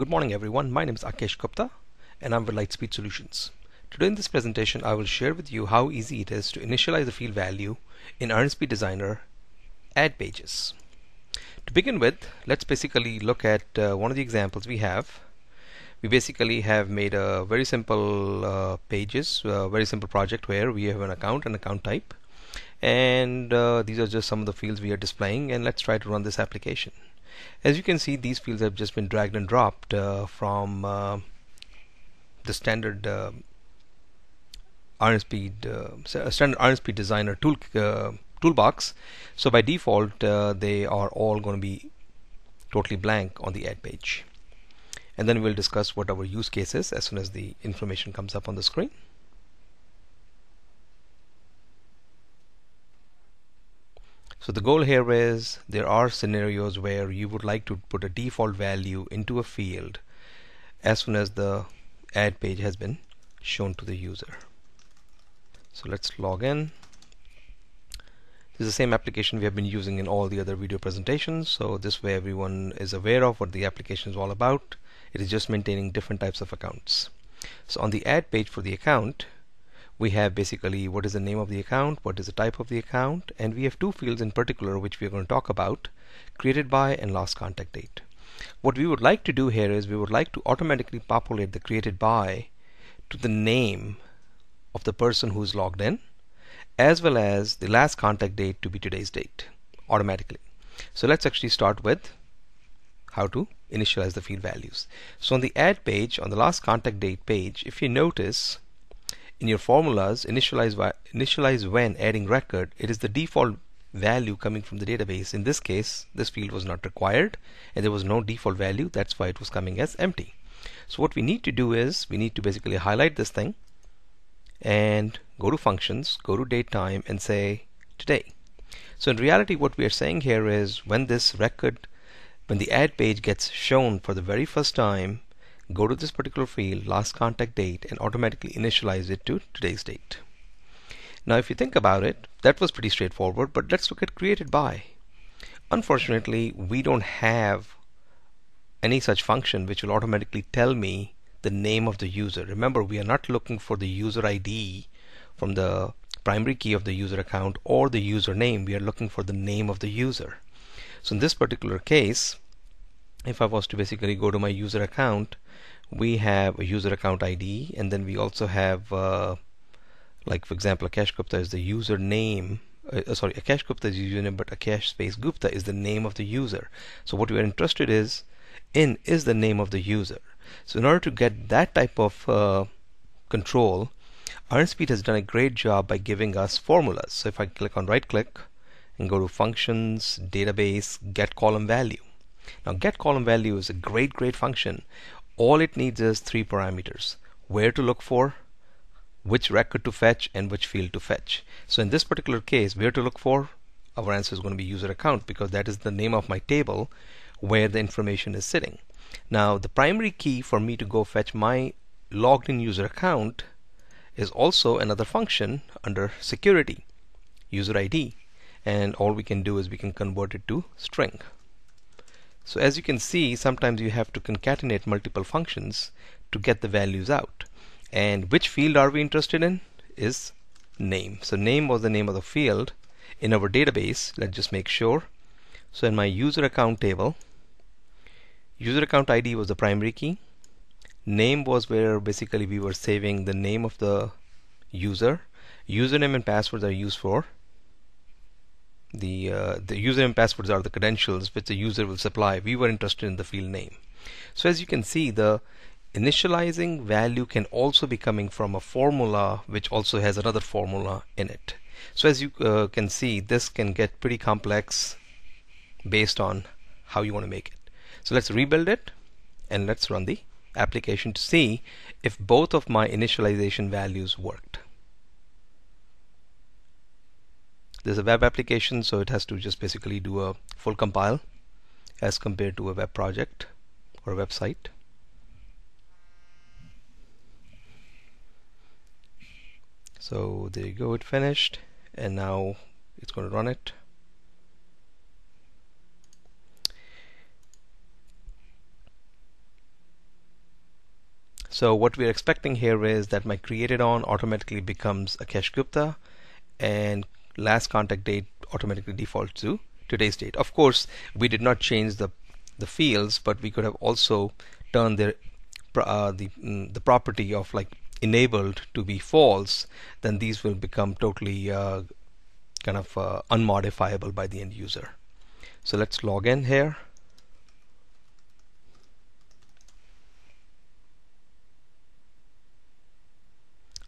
Good morning everyone, my name is Akesh Gupta and I'm with Lightspeed Solutions. Today in this presentation I will share with you how easy it is to initialize the field value in Iron Speed Designer add pages. To begin with, let's basically look at uh, one of the examples we have. We basically have made a very simple uh, pages, a very simple project where we have an account and account type and uh, these are just some of the fields we are displaying and let's try to run this application. As you can see, these fields have just been dragged and dropped uh, from uh, the standard uh, Iron Speed uh, standard Iron Speed designer tool toolbox. So by default, uh, they are all going to be totally blank on the add page. And then we'll discuss what our use case is as soon as the information comes up on the screen. So the goal here is there are scenarios where you would like to put a default value into a field as soon as the add page has been shown to the user. So let's log in. This is the same application we have been using in all the other video presentations. So this way everyone is aware of what the application is all about. It is just maintaining different types of accounts. So on the add page for the account, we have basically what is the name of the account, what is the type of the account, and we have two fields in particular which we are going to talk about, created by and last contact date. What we would like to do here is we would like to automatically populate the created by to the name of the person who is logged in, as well as the last contact date to be today's date automatically. So let's actually start with how to initialize the field values. So on the add page, on the last contact date page, if you notice in your formulas initialize, initialize when adding record it is the default value coming from the database. In this case this field was not required and there was no default value. That's why it was coming as empty. So what we need to do is we need to basically highlight this thing and go to functions go to date time and say today. So in reality what we are saying here is when this record when the add page gets shown for the very first time go to this particular field, last contact date, and automatically initialize it to today's date. Now, if you think about it, that was pretty straightforward, but let's look at created by. Unfortunately, we don't have any such function which will automatically tell me the name of the user. Remember, we are not looking for the user ID from the primary key of the user account or the username. We are looking for the name of the user. So in this particular case, if I was to basically go to my user account we have a user account ID and then we also have uh, like for example Akesh Gupta is the username uh, uh, sorry Akesh Gupta is the username but Akesh space Gupta is the name of the user. So what we are interested is in is the name of the user. So in order to get that type of uh, control Iron Speed has done a great job by giving us formulas. So if I click on right click and go to functions database get column value now get column value is a great great function. All it needs is three parameters. Where to look for which record to fetch and which field to fetch. So in this particular case where to look for our answer is going to be user account because that is the name of my table where the information is sitting. Now the primary key for me to go fetch my logged in user account is also another function under security user ID and all we can do is we can convert it to string so as you can see, sometimes you have to concatenate multiple functions to get the values out. And which field are we interested in? Is name. So name was the name of the field in our database. Let's just make sure. So in my user account table, user account ID was the primary key. Name was where basically we were saving the name of the user. Username and passwords are used for the uh, the username passwords are the credentials which the user will supply. We were interested in the field name. So as you can see the initializing value can also be coming from a formula which also has another formula in it. So as you uh, can see this can get pretty complex based on how you want to make it. So let's rebuild it and let's run the application to see if both of my initialization values worked There's a web application, so it has to just basically do a full compile as compared to a web project or a website. So there you go, it finished, and now it's going to run it. So what we're expecting here is that my created on automatically becomes Akesh Gupta and last contact date automatically defaults to today's date. Of course, we did not change the the fields, but we could have also turned the uh, the mm, the property of like enabled to be false. Then these will become totally uh, kind of uh, unmodifiable by the end user. So let's log in here.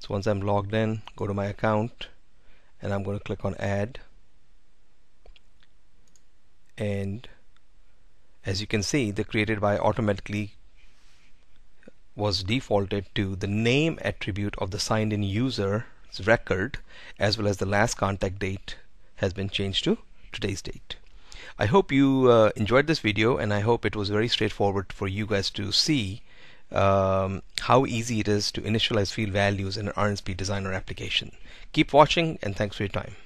So once I'm logged in, go to my account and I'm going to click on add and as you can see the created by automatically was defaulted to the name attribute of the signed in user's record as well as the last contact date has been changed to today's date. I hope you uh, enjoyed this video and I hope it was very straightforward for you guys to see um, how easy it is to initialize field values in an Iron Speed designer application. Keep watching and thanks for your time.